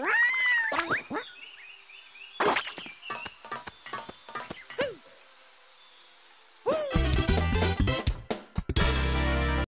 Wow!